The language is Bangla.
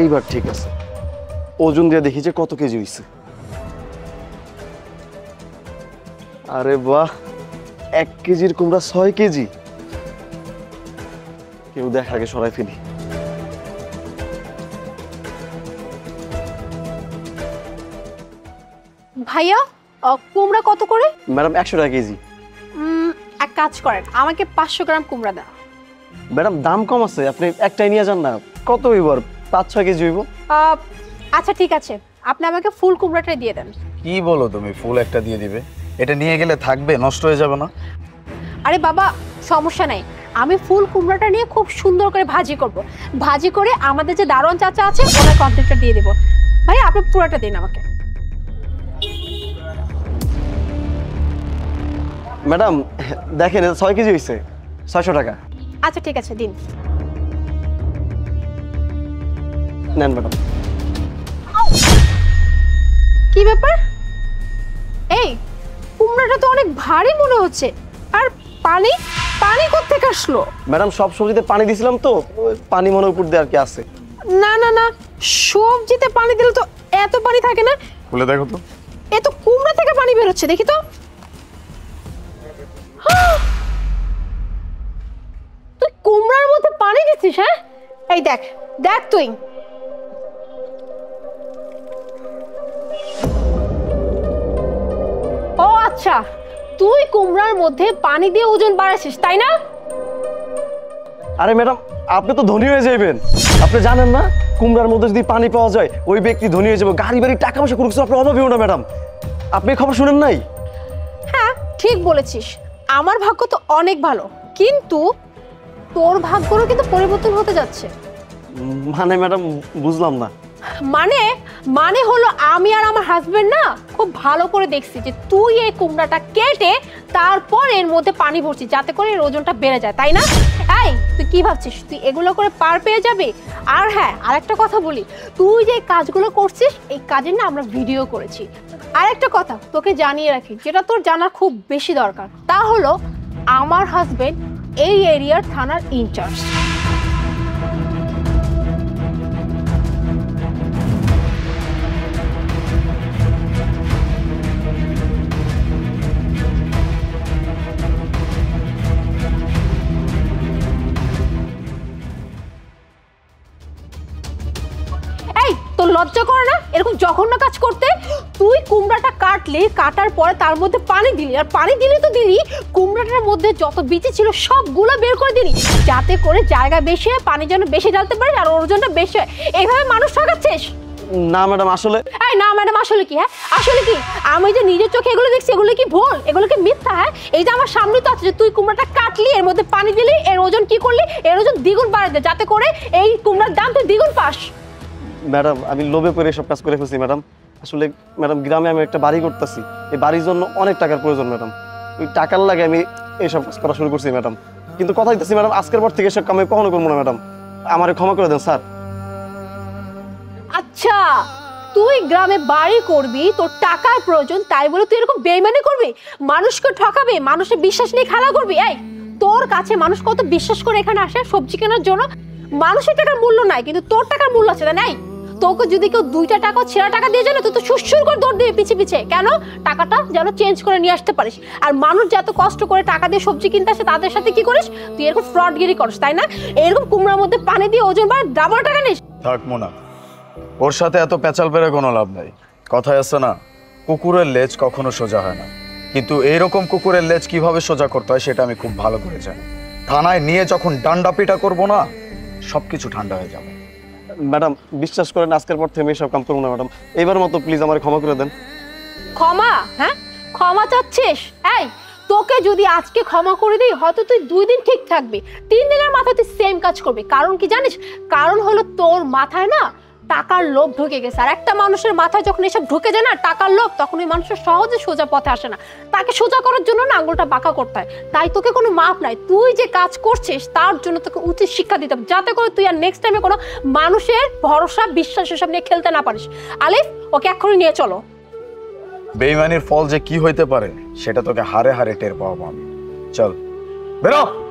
এইবার ঠিক আছে। ওজন দিয়ে দেখি যে কত কেজি হইছে। আরে বাহ এক কেজির কুমড়া ছয় কেজি। কেউ দেখ আগে সরাই ফেলি। ভাইয়া কুমড়া কত করে? ম্যাডাম একশো টাকা কেজি। উম, এক কাজ করেন আমাকে পাঁচশো গ্রাম কুমড়া দাও ম্যাডাম দাম কম আছে আপনি একটাই নিয়ে যান না। কত হইব আর পাঁচ ছয় কেজি হইব। আচ্ছা ঠিক আছে। আপনি আমাকে ফুল কুমড়াটাই দিয়ে দেন। কি বলো তুমি ফুল একটা দিয়ে দিবে। এটা নিয়ে গেলে থাকবে নষ্ট হয়ে যাবে না। আরে বাবা সমস্যা নাই। আমি ফুল কুমড়াটা নিয়ে খুব সুন্দর করে ভাজি করব। ভাজি করে আমাদের যে দারোয়ান চাচা আছে ওনার কমপ্লিটটা দিয়ে দেবো। ভাই আপনি পুরোটা দিন আমাকে। ম্যাডাম দেখেন ছয় কেজি হয়েছে ছয়শো টাকা। আচ্ছা ঠিক আছে দিন। নেন ম্যাডাম। কি ব্যাপার? এই কুমড়াটা তো অনেক ভারী মনে হচ্ছে। আর পানি? পানি কোথেকে আসলো? ম্যাডাম সব সবজিতে পানি দিছিলাম তো ওই পানি মনে উপর দিয়ে আর কি আছে। না না না সবজিতে পানি দিলে তো এত পানি থাকে না। খুলে দেখো তো। এ তো কুমড়া থেকে পানি বেরোচ্ছে দেখি তো। তুই কুমড়ার মধ্যে পানি দিচ্ছিস হ্যাঁ? এই দেখ দেখ তুই। আচ্ছা তুই কুমড়ার মধ্যে পানি দিয়ে ওজন বাড়াচ্ছিস তাই না? আরে ম্যাডাম আপনি তো ধনী হয়ে যাবেন আপনি জানেন না কুমড়ার মধ্যে যদি পানি পাওয়া যায় ওই ব্যক্তি ধনী হয়ে যাবে। গাড়ি বাড়ি টাকা পয়সা কোনো কিছু আপনার অভাবেও না ম্যাডাম। আপনি খবর শুনেন নাই? হ্যাঁ ঠিক বলেছিস। আমার ভাগ্য তো অনেক ভালো কিন্তু তোর ভাগ্যরও কিন্তু পরিবর্তন হতে যাচ্ছে। মানে ম্যাডাম বুঝলাম না। মানে মানে হলো আমি আর আমার হাজবেন্ড না? খুব ভালো করে দেখছি যে তুই এই কুমড়াটা কেটে তারপর এর মধ্যে পানি ভরছিস, যাতে করে এর ওজনটা বেড়ে যায়, তাই না? এই, তুই কি ভাবছিস? তুই এগুলো করে পার পেয়ে যাবি? আর হ্যাঁ আরেকটা কথা বলি, তুই যে কাজগুলো করছিস, এই কাজের না আমরা ভিডিও করেছি। আর একটা কথা, তোকে জানিয়ে রাখি, যেটা তোর জানার খুব বেশি দরকার, তা হলো আমার হাজবেন্ড এই এরিয়ার থানার ইনচার্জ লজ্জা করে না? এরকম জঘন্য কাজ করতে? তুই কুমড়াটা কাটলি কাটার পরে তার মধ্যে পানি দিলি। আর পানি দিলি তো দিলি কুমড়াটার মধ্যে যত বিচি ছিল সবগুলো বের করে দিলি। যাতে করে জায়গা বেশি হয় পানি যেন বেশি ঢালতে পারে আর ওজনটা বেশি হয়। এইভাবে মানুষ ঠকাচ্ছিস? না ম্যাডাম আসলে এই না ম্যাডাম আসলে কি হ্যাঁ? আসলে কি আমি যে নিজের চোখে এগুলো দেখছি এগুলো কি ভুল? এগুলো কি মিথ্যা হ্যাঁ? এই যে আমার সামনে তো আছে যে তুই কুমড়াটা কাটলি এর মধ্যে পানি দিলি এর ওজন কি করলি? এর ওজন দ্বিগুণ বাড়াই দে যাতে করে এই কুমড়ার দাম তুই দ্বিগুণ পাস। ম্যাডাম, আমি লোভে করে এসব কাজ করে ফেলছি, ম্যাডাম। আসলে, ম্যাডাম, গ্রামে আমি একটা বাড়ি করতেছি। এই বাড়ির জন্য অনেক টাকার প্রয়োজন, ম্যাডাম। ওই টাকার লাগে আমি এইসব কাজ করা শুরু করছি, ম্যাডাম। কিন্তু কথা দিতেছি, ম্যাডাম, আজকের পর থেকে এসব কাম কখনো করব না, ম্যাডাম। আমারে ক্ষমা করে দেন, স্যার। আচ্ছা তুই গ্রামে বাড়ি করবি, তোর টাকার প্রয়োজন, তাই বলে তুই এরকম বেইমানি করবি? মানুষকে ঠকাবি, মানুষের বিশ্বাস নিয়ে খেলা করবি? এই, তোর কাছে মানুষ কত বিশ্বাস করে এখানে আসে? সবজি কেনার জন্য? মানুষের টাকার মূল্য নাই, কিন্তু তোর টাকার মূল্য আছে, তাই নাই তোকে যদি কেউ দুইটা টাকা, ছেঁড়া টাকা দিয়ে যায় না তুই তো সুসুর করে দৌড় দিবি পিছে পিছে। কেন? টাকাটা যেন চেঞ্জ করে নিয়ে আসতে পারিস। আর মানুষ যত কষ্ট করে টাকা দিয়ে সবজি কিনতে আসে, তাদের সাথে কি করিস? তুই এরকম ফ্রডগিরি করিস, তাই না? এরকম কুমড়ার মধ্যে পানি দিয়ে ওজন বাড়ে ডাবল টাকা নিস। থাক, মোনা। ওর সাথে এত পেঁচাল পেরে কোনো লাভ নাই। কথায় আছে না, কুকুরের লেজ কখনো সোজা হয় না। কিন্তু এইরকম কুকুরের লেজ কীভাবে সোজা করতে হয়, সেটা আমি খুব ভালো করে জানি। থানায় নিয়ে যখন ডান্ডা পিটা করব না, সবকিছু ঠান্ডা হয়ে যাবে। ম্যাডাম, বিশ্বাস করেন, আজকের পর থেকে সব কাম করব না, ম্যাডাম। এবার মতো প্লিজ আমার ক্ষমা করে দেন। ক্ষমা? হ্যাঁ? ক্ষমা চাচ্ছিস? এই, তোকে যদি আজকে ক্ষমা করে দিই, হয়তো তুই দুই দিন ঠিক থাকবি। তিন দিনের মাথায় তুই সেম কাজ করবি। কারণ কি জানিস? কারণ হলো তোর মাথায় না টাকার লোভ ঢুকে গেছে। আর একটা মানুষের মাথায় যখন এসব ঢুকে যায় না, টাকার লোভ, তখন ওই মানুষের সহজে সোজা পথে আসে না। তাকে সোজা করার জন্য না আঙুলটা বাঁকা করতে হয়। তাই তোকে কোনো মাপ নাই। তুই যে কাজ করছিস, তার জন্য তোকে উচিত শিক্ষা দিতে হবে। যাতে করে তুই আর নেক্সট টাইমে কোনো মানুষের ভরসা, বিশ্বাস এসব নিয়ে খেলতে না পারিস। আলিফ, ওকে এক্ষুনি নিয়ে চলো। বেইমানির ফল যে কি হইতে পারে, সেটা তোকে হারে হারে টের পাওয়াবো আমি। চল, বেরো!